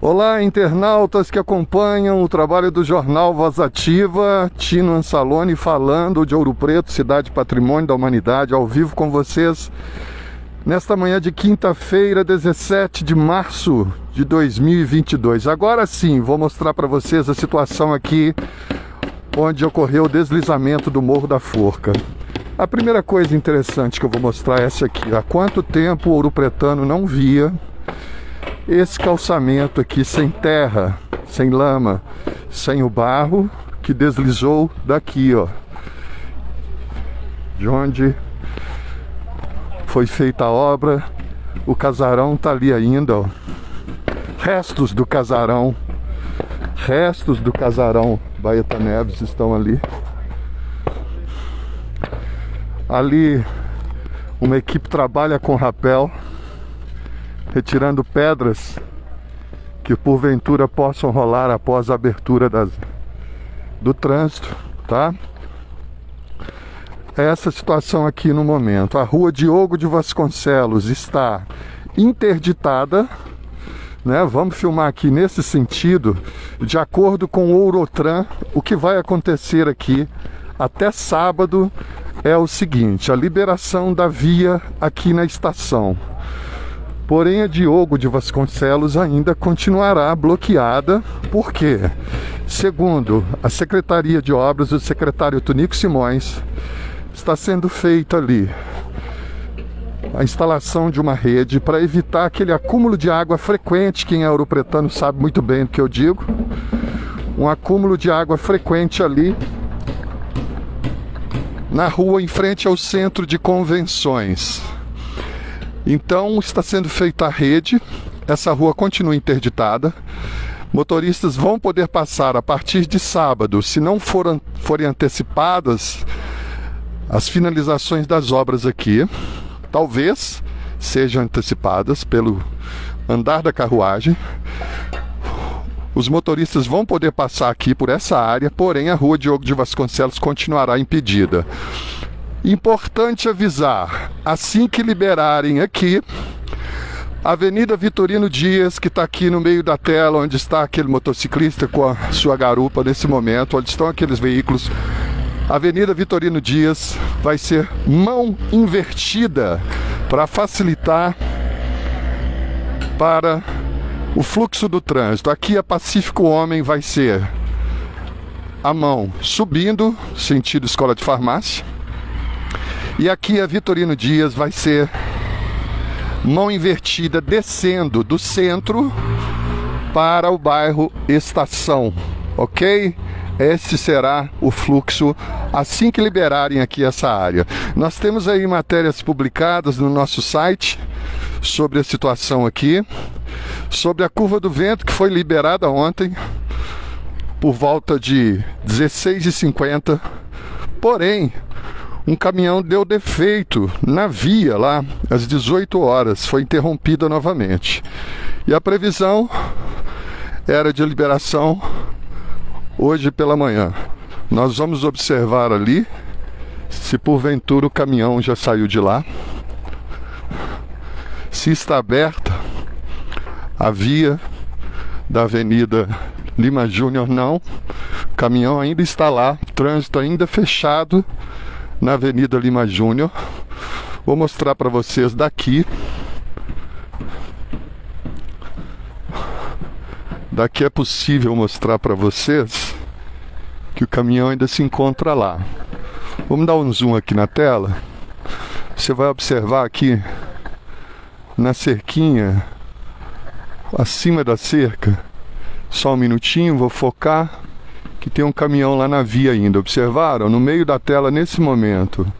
Olá, internautas que acompanham o trabalho do jornal Voz Ativa, Tino Ansalone falando de Ouro Preto, cidade patrimônio da humanidade, ao vivo com vocês nesta manhã de quinta-feira, 17 de março de 2022. Agora sim, vou mostrar para vocês a situação aqui onde ocorreu o deslizamento do Morro da Forca. A primeira coisa interessante que eu vou mostrar é essa aqui. Há quanto tempo o Ouro Pretano não via esse calçamento aqui sem terra, sem lama, sem o barro que deslizou daqui, ó. De onde foi feita a obra, o casarão tá ali ainda, ó. Restos do casarão, restos do casarão Baeta Neves estão ali. Ali uma equipe trabalha com rapel retirando pedras que porventura possam rolar após a abertura das, do trânsito, tá? É essa situação aqui no momento. A rua Diogo de Vasconcelos está interditada, né? Vamos filmar aqui nesse sentido, de acordo com o Ourotran, o que vai acontecer aqui até sábado é o seguinte: a liberação da via aqui na estação. Porém, a Diogo de Vasconcelos ainda continuará bloqueada, porque, segundo a Secretaria de Obras, o secretário Tonico Simões, está sendo feita ali a instalação de uma rede para evitar aquele acúmulo de água frequente. Quem é europretano sabe muito bem o que eu digo. Um acúmulo de água frequente ali na rua em frente ao centro de convenções. Então está sendo feita a rede, essa rua continua interditada. Motoristas vão poder passar a partir de sábado, se não foram, forem antecipadas as finalizações das obras aqui, talvez sejam antecipadas pelo andar da carruagem. Os motoristas vão poder passar aqui por essa área, porém a rua Diogo de Vasconcelos continuará impedida. Importante avisar, assim que liberarem aqui, Avenida Vitorino Dias, que está aqui no meio da tela, onde está aquele motociclista com a sua garupa nesse momento, onde estão aqueles veículos. Avenida Vitorino Dias vai ser mão invertida para facilitar para o fluxo do trânsito. Aqui a Pacífico Homem vai ser a mão subindo, sentido escola de farmácia e aqui a Vitorino Dias vai ser mão invertida descendo do centro para o bairro Estação, ok? Esse será o fluxo assim que liberarem aqui essa área. Nós temos aí matérias publicadas no nosso site sobre a situação aqui, sobre a curva do vento que foi liberada ontem por volta de 16h50. Porém, um caminhão deu defeito na via lá às 18 horas, foi interrompida novamente. E a previsão era de liberação hoje pela manhã. Nós vamos observar ali se porventura o caminhão já saiu de lá. Se está aberta a via da Avenida Lima Júnior, não. O caminhão ainda está lá, trânsito ainda fechado na Avenida Lima Júnior. Vou mostrar para vocês daqui. Daqui é possível mostrar para vocês que o caminhão ainda se encontra lá. Vamos dar um zoom aqui na tela. Você vai observar aqui na cerquinha, acima da cerca. Só um minutinho, vou focar que tem um caminhão lá na via ainda. Observaram? No meio da tela nesse momento.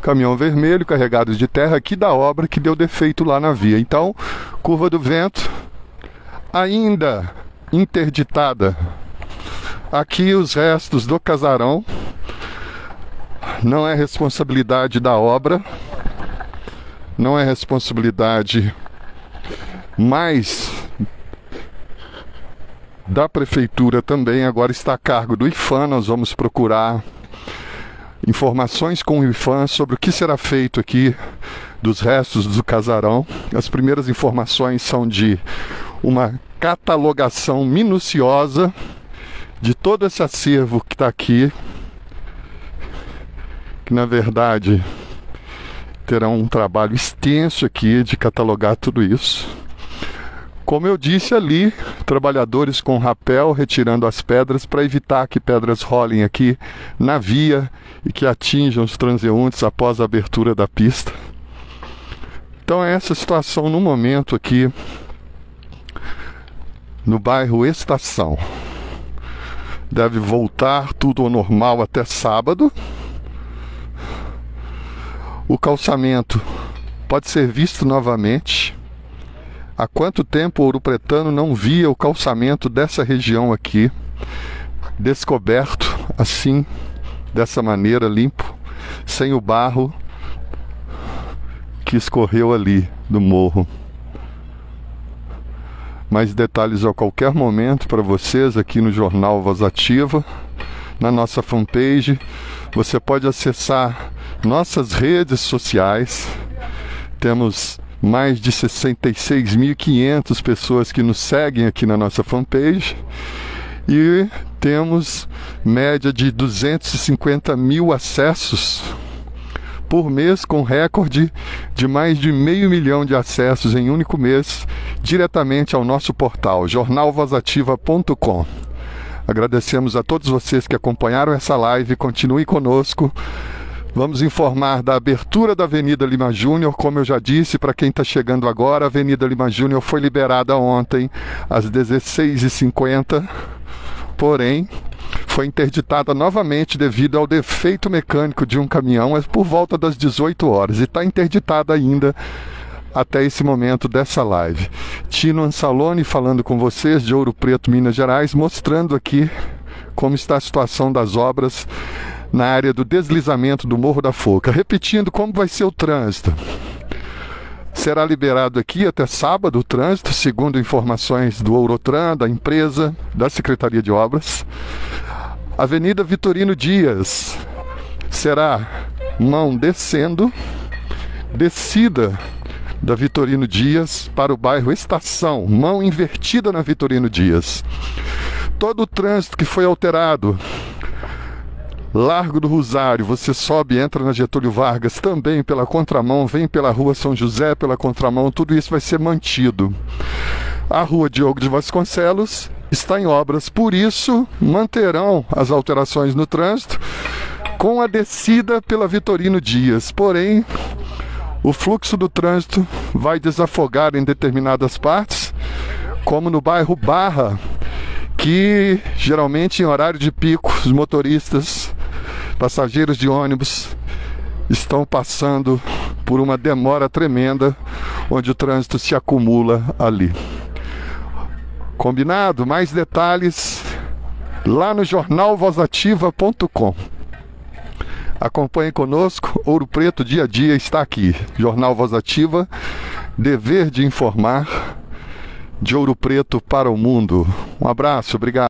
Caminhão vermelho carregado de terra aqui da obra que deu defeito lá na via. Então, curva do vento ainda interditada. Aqui os restos do casarão. Não é responsabilidade da obra. Não é responsabilidade mais da prefeitura também agora está a cargo do IFAM. Nós vamos procurar informações com o IFAM sobre o que será feito aqui dos restos do casarão. As primeiras informações são de uma catalogação minuciosa de todo esse acervo que está aqui, que na verdade terá um trabalho extenso aqui de catalogar tudo isso. Como eu disse ali, trabalhadores com rapel retirando as pedras para evitar que pedras rolem aqui na via e que atinjam os transeuntes após a abertura da pista. Então é essa situação no momento aqui no bairro Estação. Deve voltar tudo ao normal até sábado. O calçamento pode ser visto novamente. Há quanto tempo o Ouro Pretano não via o calçamento dessa região aqui descoberto assim, dessa maneira, limpo, sem o barro que escorreu ali do morro. Mais detalhes a qualquer momento para vocês aqui no Jornal Voz Ativa, na nossa fanpage. Você pode acessar nossas redes sociais. Temos mais de 66.500 pessoas que nos seguem aqui na nossa fanpage e temos média de 250 mil acessos por mês, com recorde de mais de meio milhão de acessos em único mês, diretamente ao nosso portal jornalvozativa.com. Agradecemos a todos vocês que acompanharam essa live. Continue conosco. Vamos informar da abertura da Avenida Lima Júnior. Como eu já disse, para quem está chegando agora, a Avenida Lima Júnior foi liberada ontem às 16h50. Porém, foi interditada novamente devido ao defeito mecânico de um caminhão por volta das 18 horas e está interditada ainda até esse momento dessa live. Tino Ansalone falando com vocês de Ouro Preto, Minas Gerais, mostrando aqui como está a situação das obras na área do deslizamento do Morro da Foca. Repetindo como vai ser o trânsito. Será liberado aqui até sábado o trânsito, segundo informações do Ourotran, da empresa, da Secretaria de Obras. Avenida Vitorino Dias será mão descendo, descida da Vitorino Dias para o bairro Estação, mão invertida na Vitorino Dias. Todo o trânsito que foi alterado, Largo do Rosário, você sobe, entra na Getúlio Vargas também pela contramão, vem pela Rua São José pela contramão, tudo isso vai ser mantido. A Rua Diogo de Vasconcelos está em obras, por isso manterão as alterações no trânsito com a descida pela Vitorino Dias. Porém, o fluxo do trânsito vai desafogar em determinadas partes, como no bairro Barra, que geralmente em horário de pico os motoristas, passageiros de ônibus estão passando por uma demora tremenda, onde o trânsito se acumula ali. Combinado? Mais detalhes lá no jornalvozativa.com. Acompanhe conosco, Ouro Preto dia a dia está aqui. Jornal Voz Ativa, dever de informar de Ouro Preto para o mundo. Um abraço, obrigado.